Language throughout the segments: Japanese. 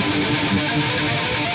Música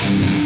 Thank